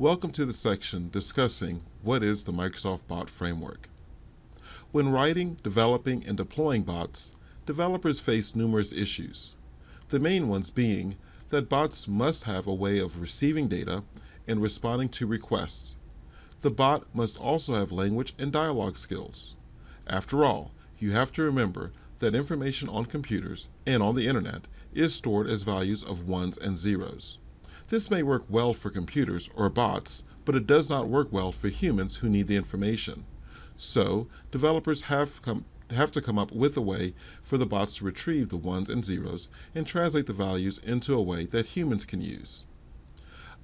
Welcome to the section discussing what is the Microsoft Bot Framework. When writing, developing, and deploying bots, developers face numerous issues. The main ones being that bots must have a way of receiving data and responding to requests. The bot must also have language and dialogue skills. After all, you have to remember that information on computers and on the internet is stored as values of ones and zeros. This may work well for computers or bots, but it does not work well for humans who need the information. So, developers have, come, have to come up with a way for the bots to retrieve the ones and zeros and translate the values into a way that humans can use.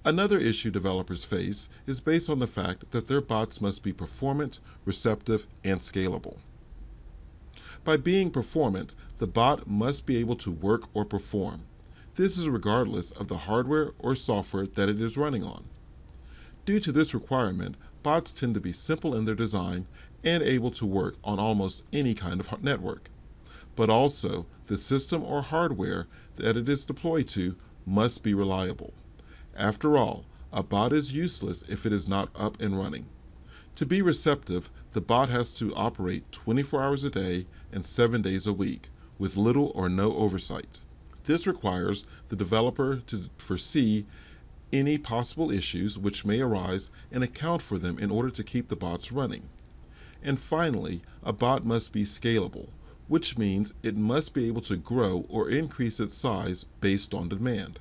Another issue developers face is based on the fact that their bots must be performant, receptive, and scalable. By being performant, the bot must be able to work or perform. This is regardless of the hardware or software that it is running on. Due to this requirement, bots tend to be simple in their design and able to work on almost any kind of network. But also, the system or hardware that it is deployed to must be reliable. After all, a bot is useless if it is not up and running. To be receptive, the bot has to operate 24 hours a day and 7 days a week with little or no oversight. This requires the developer to foresee any possible issues which may arise and account for them in order to keep the bots running. And finally, a bot must be scalable, which means it must be able to grow or increase its size based on demand.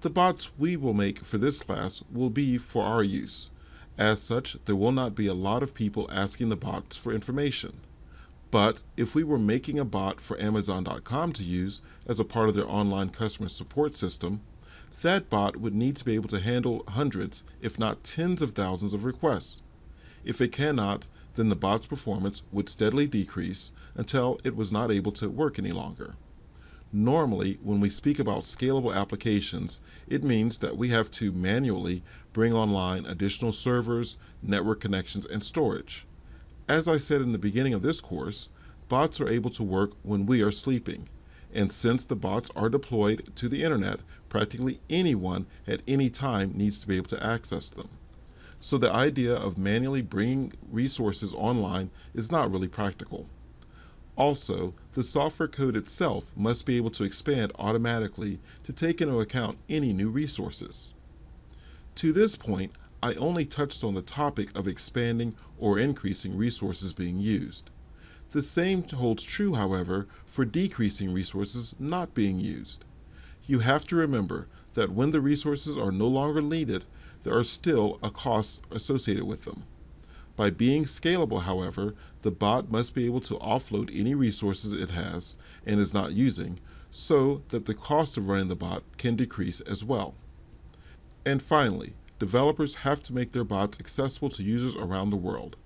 The bots we will make for this class will be for our use. As such, there will not be a lot of people asking the bots for information. But if we were making a bot for Amazon.com to use as a part of their online customer support system, that bot would need to be able to handle hundreds, if not tens of thousands of requests. If it cannot, then the bot's performance would steadily decrease until it was not able to work any longer. Normally, when we speak about scalable applications, it means that we have to manually bring online additional servers, network connections, and storage. As I said in the beginning of this course, bots are able to work when we are sleeping. And since the bots are deployed to the internet, practically anyone at any time needs to be able to access them. So the idea of manually bringing resources online is not really practical. Also, the software code itself must be able to expand automatically to take into account any new resources. To this point, I only touched on the topic of expanding or increasing resources being used. The same holds true, however, for decreasing resources not being used. You have to remember that when the resources are no longer needed, there are still a cost associated with them. By being scalable, however, the bot must be able to offload any resources it has and is not using so that the cost of running the bot can decrease as well. And finally, developers have to make their bots accessible to users around the world.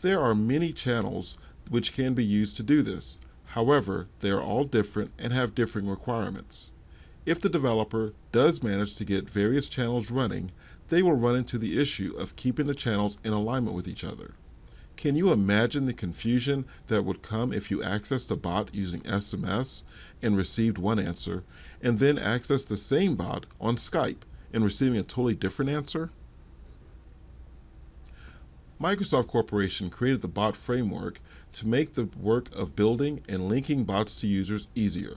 There are many channels which can be used to do this. However, they are all different and have differing requirements. If the developer does manage to get various channels running, they will run into the issue of keeping the channels in alignment with each other. Can you imagine the confusion that would come if you accessed a bot using SMS and received one answer, and then accessed the same bot on Skype and receiving a totally different answer? Microsoft Corporation created the bot framework to make the work of building and linking bots to users easier.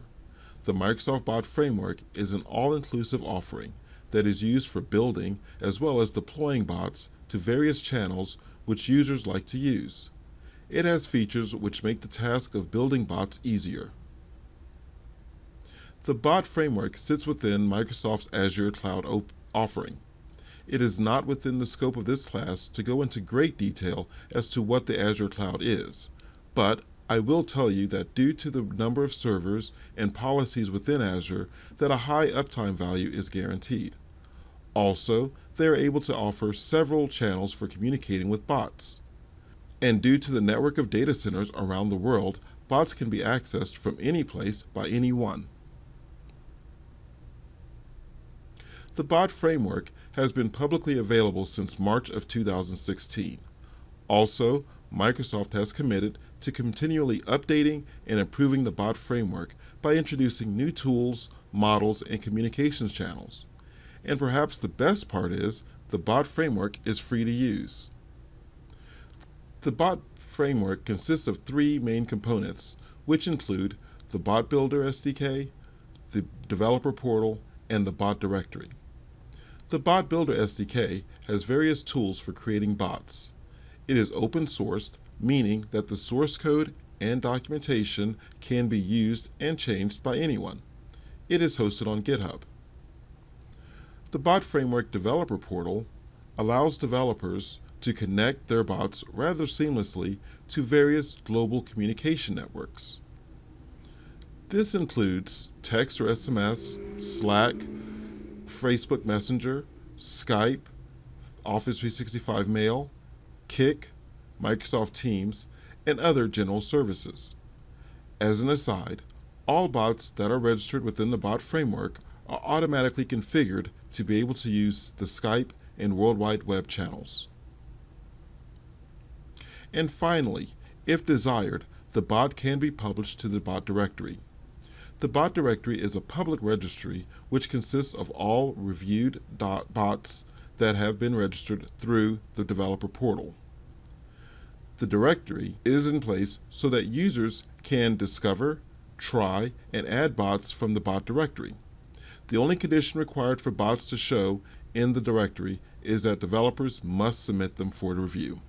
The Microsoft Bot Framework is an all-inclusive offering that is used for building as well as deploying bots to various channels which users like to use. It has features which make the task of building bots easier. The bot framework sits within Microsoft's Azure Cloud offering. It is not within the scope of this class to go into great detail as to what the Azure Cloud is, but I will tell you that due to the number of servers and policies within Azure, that a high uptime value is guaranteed. Also, they are able to offer several channels for communicating with bots. And due to the network of data centers around the world, bots can be accessed from any place by anyone. The bot framework has been publicly available since March of 2016. Also, Microsoft has committed to continually updating and improving the bot framework by introducing new tools, models, and communications channels. And perhaps the best part is the bot framework is free to use. The bot framework consists of three main components, which include the Bot Builder SDK, the Developer Portal, and the Bot Directory. The Bot Builder SDK has various tools for creating bots. It is open sourced, meaning that the source code and documentation can be used and changed by anyone. It is hosted on GitHub. The Bot Framework Developer Portal allows developers to connect their bots rather seamlessly to various global communication networks. This includes text or SMS, Slack, Facebook Messenger, Skype, Office 365 Mail, Kik, Microsoft Teams, and other general services. As an aside, all bots that are registered within the bot framework are automatically configured to be able to use the Skype and World Wide Web channels. And finally, if desired, the bot can be published to the bot directory. The bot directory is a public registry which consists of all reviewed bots that have been registered through the developer portal. The directory is in place so that users can discover, try, and add bots from the bot directory. The only condition required for bots to show in the directory is that developers must submit them for review.